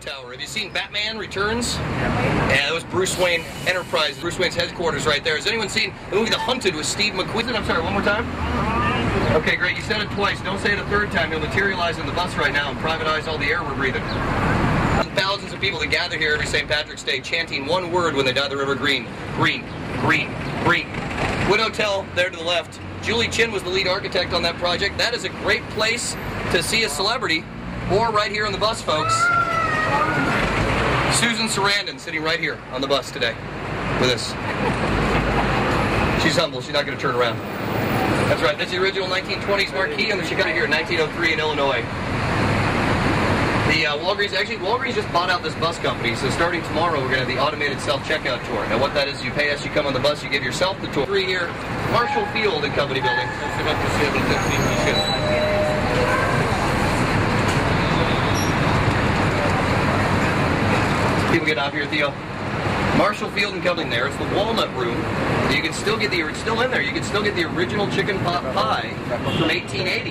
Tower. Have you seen Batman Returns? Yeah, that was Bruce Wayne Enterprise, Bruce Wayne's headquarters right there. Has anyone seen the movie The Hunter with Steve McQueen? I'm sorry, one more time? Okay, great. You said it twice. Don't say it a third time. You'll materialize in the bus right now and privatize all the air we're breathing. Thousands of people that gather here every St. Patrick's Day chanting one word when they dye the river green. Green, green, green. Wood Hotel there to the left. Julie Chin was the lead architect on that project. That is a great place to see a celebrity or right here on the bus, folks. Susan Sarandon sitting right here on the bus today with us. She's humble. She's not going to turn around. That's right. That's the original 1920s marquee on the Chicago here in 1903 in Illinois. The uh, Walgreens, actually, Walgreens just bought out this bus company, so starting tomorrow, we're going to have the automated self-checkout tour. Now, what that is, you pay us, you come on the bus, you give yourself the tour. Three here, Marshall Field and Company Building. People get off here, Theo. Uh, Marshall Field and Company there. It's the Walnut Room. You can still get the, it's still in there, you can still get the original chicken pot pie from 1880.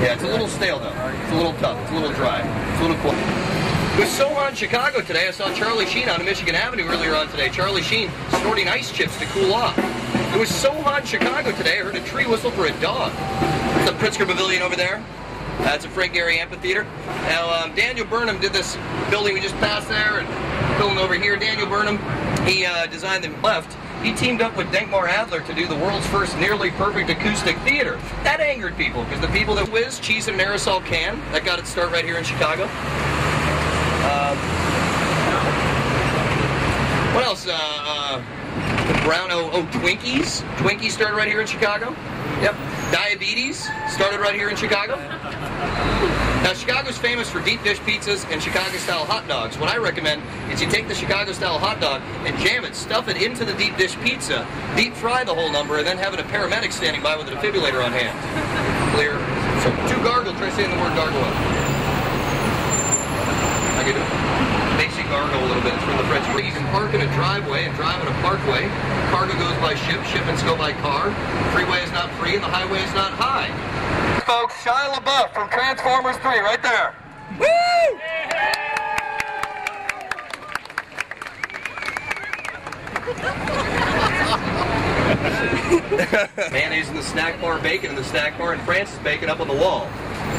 Yeah, it's a little stale though. It's a little tough. It's a little dry. It's a little cool. It was so hot in Chicago today. I saw Charlie Sheen on Michigan Avenue earlier on today. Charlie Sheen snorting ice chips to cool off. It was so hot in Chicago today. I heard a tree whistle for a dog. The Pritzker Pavilion over there. That's a Frank Gehry Amphitheater. Now, um, Daniel Burnham did this building we just passed there, and building over here. Daniel Burnham, he uh, designed the left. He teamed up with Dankmar Adler to do the world's first nearly perfect acoustic theater. That angered people because the people that whiz cheese in an aerosol can, that got its start right here in Chicago. Um, what else? Uh, uh, brown oh, oh Twinkies. Twinkies started right here in Chicago. Yep. Diabetes started right here in Chicago. Now, Chicago's famous for deep dish pizzas and Chicago-style hot dogs. What I recommend is you take the Chicago-style hot dog and jam it, stuff it into the deep dish pizza, deep fry the whole number, and then having a paramedic standing by with a defibrillator on hand. Clear. So, two gargle. Try saying the word gargle. I get it you a little bit. From the French. You can park in a driveway and drive in a parkway. Cargo goes by ship, shipments go by car. Freeway is not free and the highway is not high. Folks, Shia LaBeouf from Transformers 3, right there. Woo! Mayonnaise in the snack bar, bacon in the snack bar, and Francis bacon up on the wall.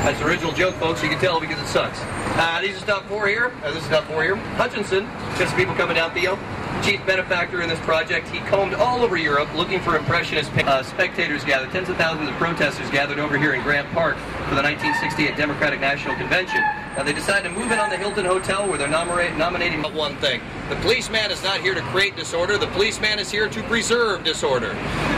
That's the original joke, folks. You can tell because it sucks. Uh, these are stop four here. Uh, this is stop four here. Hutchinson, just people coming down Theo. Chief benefactor in this project. He combed all over Europe looking for impressionist uh, spectators gathered. Tens of thousands of protesters gathered over here in Grant Park for the 1968 Democratic National Convention. Now they decided to move in on the Hilton Hotel where they're nominating nominating one thing. The policeman is not here to create disorder. The policeman is here to preserve disorder.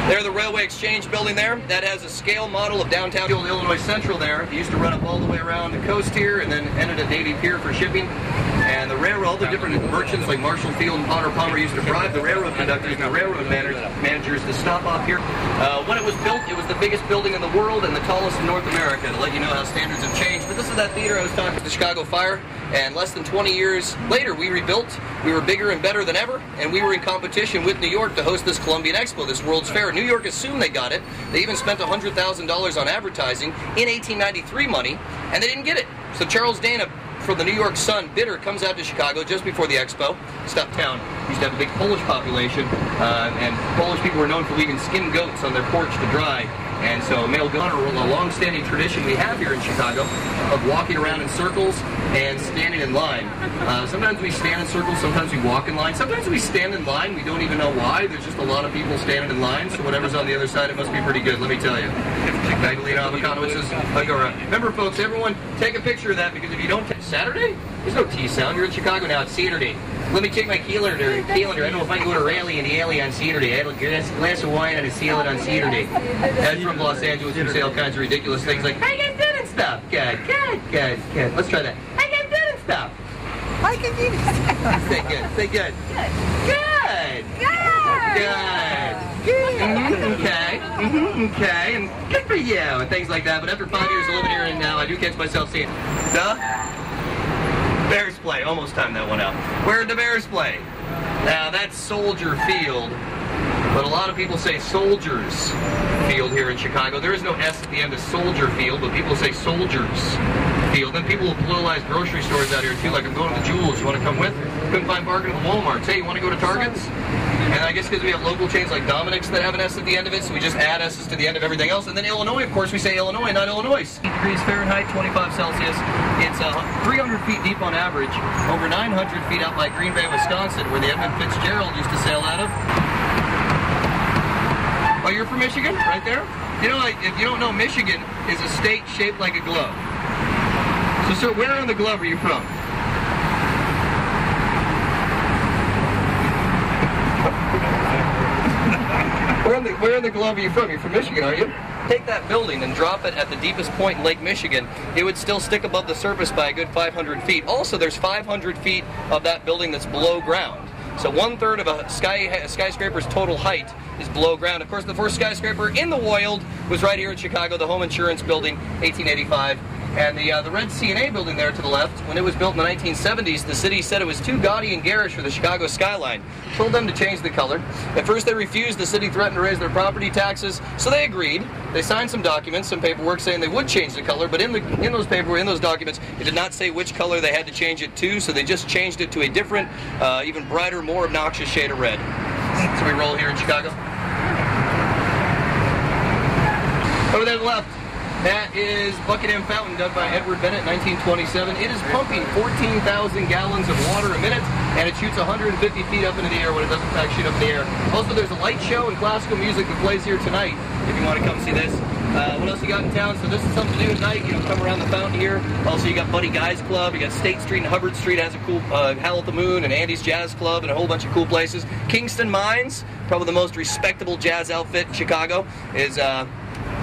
There, the Railway Exchange building there. That has a scale model of downtown Illinois Central there. It used to run up all the way around the coast here and then ended at Navy Pier for shipping. And the railroad, the different merchants like Marshall Field and Potter Palmer used to bribe the railroad conductors and the railroad managers to stop off here. Uh, when it was built, it was the biggest building in the world and the tallest in North America to let you know how standards have changed. But this is that theater I was talking about, the Chicago Fire. And less than 20 years later, we rebuilt. We were bigger and better than ever. And we were in competition with New York to host this Columbian Expo, this World's Fair. New York assumed they got it. They even spent $100,000 on advertising in 1893 money, and they didn't get it. So Charles Dana from the New York Sun, Bitter, comes out to Chicago just before the expo. Stuff town used to have a big Polish population, uh, and Polish people were known for leaving skinned goats on their porch to dry. And so male gunner, a long-standing tradition we have here in Chicago of walking around in circles and standing in line. Uh, sometimes we stand in circles, sometimes we walk in line. Sometimes we stand in line, we don't even know why. There's just a lot of people standing in line, so whatever's on the other side, it must be pretty good, let me tell you. Magdalena Avocado go around. Remember, folks, everyone take a picture of that because if you don't, Saturday? There's no T-sound. You're in Chicago now. It's Saturday. Let me check my calendar. Calendar. I don't know if I go to rally in the alley on Saturday. I have a glass, glass of wine and a salad on Saturday. That's from Los Angeles. who say all kinds of ridiculous things like, I can do and stuff. Good, good, good, good. Let's try that. I can do and stuff. I can do it. Say good. Say good. Good. Good. Good. Good. Mm-hmm. Okay. Mm-hmm. Okay. And good for you. And things like that. But after five years of living here and now, I do catch myself saying, the Bears play. Almost timed that one out. Where did the Bears play? Now, that's Soldier Field. But a lot of people say Soldiers Field here in Chicago. There is no S at the end of Soldier Field, but people say Soldiers deal. Then people will pluralize grocery stores out here too. Like I'm going to the Jewels. You want to come with? Couldn't find bargain at Walmart. Hey, you want to go to Targets? And I guess because we have local chains like Dominick's that have an S at the end of it, so we just add S's to the end of everything else. And then Illinois, of course, we say Illinois, not Illinois. Degrees Fahrenheit, 25 Celsius. It's uh, 300 feet deep on average, over 900 feet out by Green Bay, Wisconsin, where the Edmund Fitzgerald used to sail out of. Oh, you're from Michigan, right there? You know, like, if you don't know, Michigan is a state shaped like a glove. So, sir, where on the glove are you from? Where in the where in the glove are you from? You're from Michigan, are you? Take that building and drop it at the deepest point in Lake Michigan. It would still stick above the surface by a good 500 feet. Also, there's 500 feet of that building that's below ground. So one third of a, sky, a skyscraper's total height is below ground. Of course, the first skyscraper in the wild was right here in Chicago, the Home Insurance Building, 1885. And the, uh, the red CNA building there to the left, when it was built in the 1970s, the city said it was too gaudy and garish for the Chicago skyline. Told them to change the color. At first they refused. The city threatened to raise their property taxes, so they agreed. They signed some documents, some paperwork saying they would change the color, but in the in those paperwork, in those documents, it did not say which color they had to change it to, so they just changed it to a different, uh, even brighter, more obnoxious shade of red. So we roll here in Chicago. Over there to the left. That is Buckingham Fountain done by Edward Bennett, 1927. It is pumping 14,000 gallons of water a minute, and it shoots 150 feet up into the air when it doesn't in fact shoot up in the air. Also, there's a light show and classical music that plays here tonight, if you want to come see this. Uh, what else you got in town? So this is something to do tonight. You know, come around the fountain here. Also, you got Buddy Guys Club. You got State Street and Hubbard Street has a cool uh, Howl at the Moon and Andy's Jazz Club and a whole bunch of cool places. Kingston Mines, probably the most respectable jazz outfit in Chicago, is uh,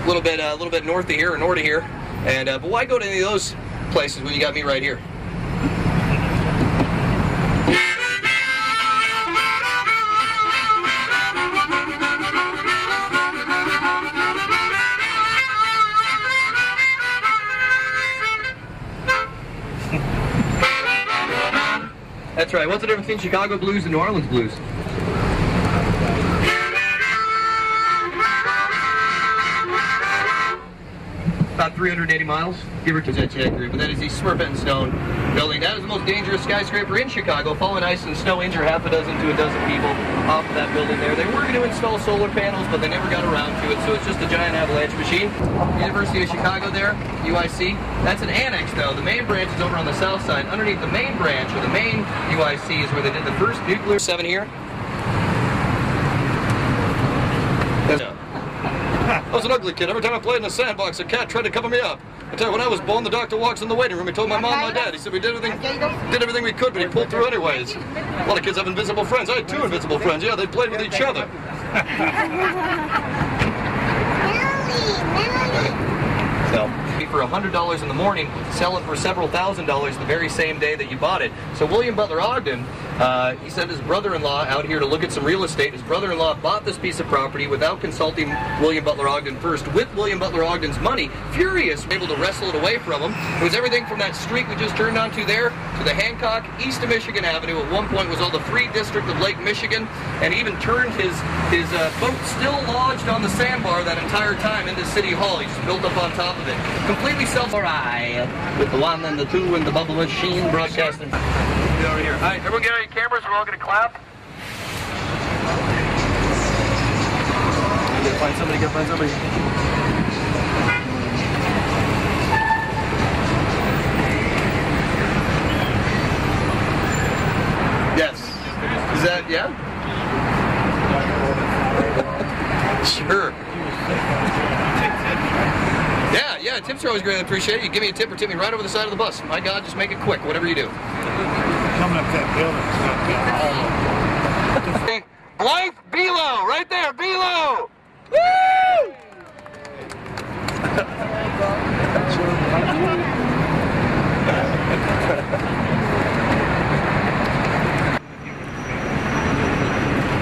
a little bit uh, a little bit north of here or north of here. And uh, but why go to any of those places when you got me right here? That's right. What's the difference between Chicago blues and New Orleans blues? About 380 miles, give or take. That's accurate. But that is the Smurfit Stone building. That is the most dangerous skyscraper in Chicago. Falling ice and snow injure half a dozen to a dozen people off of that building there. They were going to install solar panels, but they never got around to it. So it's just a giant avalanche machine. University of Chicago there, UIC. That's an annex though. The main branch is over on the south side. Underneath the main branch or the main UIC is where they did the first nuclear seven here. I was an ugly kid. Every time I played in the sandbox, a cat tried to cover me up. I tell you, when I was born, the doctor walks in the waiting room. He told my mom and my dad. He said we did everything, did everything we could, but he pulled through anyways. A lot of kids have invisible friends. I had two invisible friends. Yeah, they played with each other. So, for $100 in the morning, sell it for several thousand dollars the very same day that you bought it. So William Butler Ogden, uh, he sent his brother-in-law out here to look at some real estate. His brother-in-law bought this piece of property without consulting William Butler Ogden first. With William Butler Ogden's money, furious, able to wrestle it away from him. It was everything from that street we just turned onto there to the Hancock, east of Michigan Avenue. At one point was all the free district of Lake Michigan, and even turned his his uh, boat still lodged on the sandbar that entire time into City Hall. He just built up on top of it. Completely self right with the one and the two and the bubble machine broadcasting. Get over here. All right, everyone get out your cameras. We're all going to clap. Get find somebody. Get find somebody. Yes. Is that yeah? sure. Yeah, tips are always greatly appreciated. You give me a tip or tip me right over the side of the bus. My God, just make it quick, whatever you do. Coming up that building, it's not Blythe Belo, right there, Belo! Woo!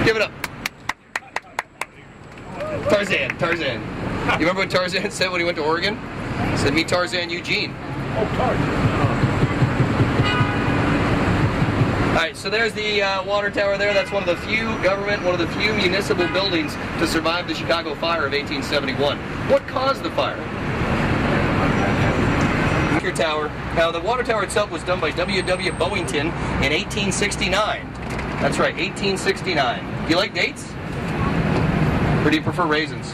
Give it up. Tarzan, Tarzan. You remember what Tarzan said when he went to Oregon? He said, meet Tarzan Eugene. Oh, Tarzan. All right, so there's the uh, water tower there. That's one of the few government, one of the few municipal buildings to survive the Chicago fire of 1871. What caused the fire? water tower. Now, the water tower itself was done by W.W. Boyington in 1869. That's right, 1869. Do you like dates? Or do you prefer raisins?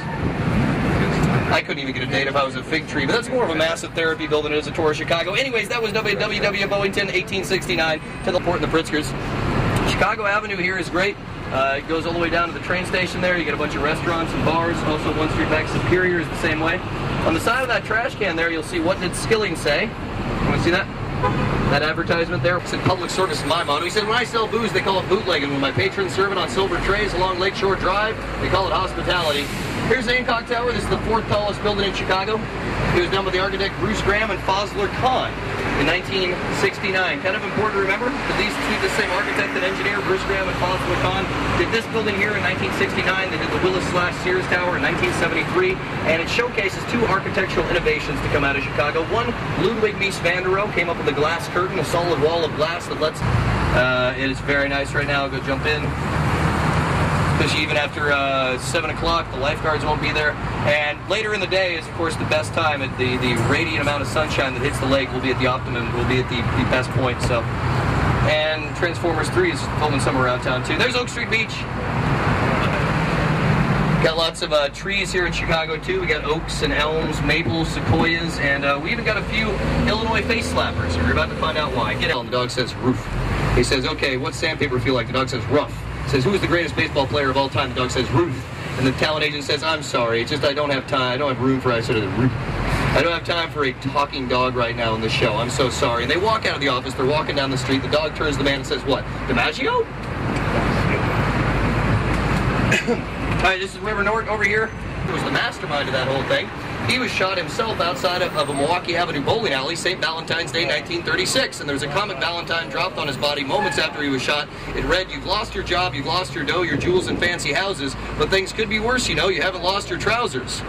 I couldn't even get a date if I was a fig tree, but that's more of a massive therapy building than it is a tour of Chicago. Anyways, that was W.W. Boyington, 1869, to the port and the Pritzkers. Chicago Avenue here is great. Uh, it goes all the way down to the train station there. You get a bunch of restaurants and bars. Also, one street back Superior is the same way. On the side of that trash can there, you'll see what did Skilling say. You want to see that? That advertisement there. It's in public service my motto. He said, when I sell booze, they call it bootlegging. When my patrons serve it on silver trays along Lakeshore Drive, they call it hospitality. Here's the Hancock Tower. This is the fourth tallest building in Chicago. It was done by the architect Bruce Graham and Fazlur Khan in 1969. Kind of important to remember that these two, the same architect and engineer, Bruce Graham and Fazlur Khan, did this building here in 1969. They did the Willis slash Sears Tower in 1973, and it showcases two architectural innovations to come out of Chicago. One, Ludwig Mies van der Rohe came up with a glass curtain, a solid wall of glass that lets. Uh, it is very nice right now. I'll go jump in especially even after uh, 7 o'clock, the lifeguards won't be there. And later in the day is, of course, the best time. At the, the radiant amount of sunshine that hits the lake will be at the optimum, will be at the, the best point. So, And Transformers 3 is filming somewhere around town, too. There's Oak Street Beach. Got lots of uh, trees here in Chicago, too. We got oaks and elms, maples, sequoias, and uh, we even got a few Illinois face slappers. You're about to find out why. Get out. The dog says roof. He says, okay, what's sandpaper feel like? The dog says rough says, who is the greatest baseball player of all time? The dog says, Ruth. And the talent agent says, I'm sorry, it's just I don't have time. I don't have room for I sort of Ruth. I don't have time for a talking dog right now in the show. I'm so sorry. And they walk out of the office. They're walking down the street. The dog turns to the man and says, what? DiMaggio? Hi, this is River Norton over here. Who was the mastermind of that whole thing. He was shot himself outside of, of, a Milwaukee Avenue bowling alley, St. Valentine's Day, 1936. And there was a comic Valentine dropped on his body moments after he was shot. It read, You've lost your job, you've lost your dough, your jewels, and fancy houses, but things could be worse, you know. You haven't lost your trousers.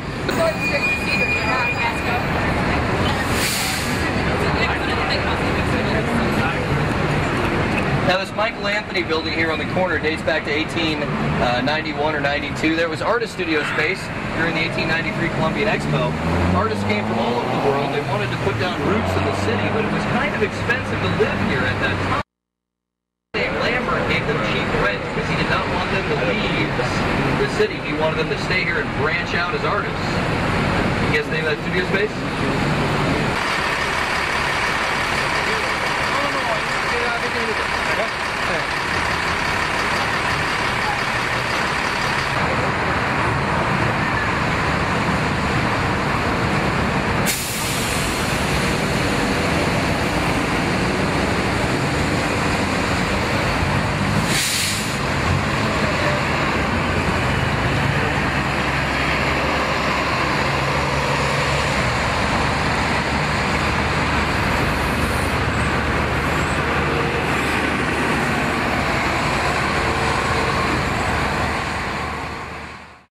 Now, this Michael Anthony building here on the corner dates back to 1891 uh, or 92. There was artist studio space during the 1893 Columbian Expo. Artists came from all over the world. They wanted to put down roots in the city, but it was kind of expensive to live here at that time. Dave Lambert gave them cheap rent because he did not want them to leave the city. He wanted them to stay here and branch out as artists. You the name that studio space? No, I think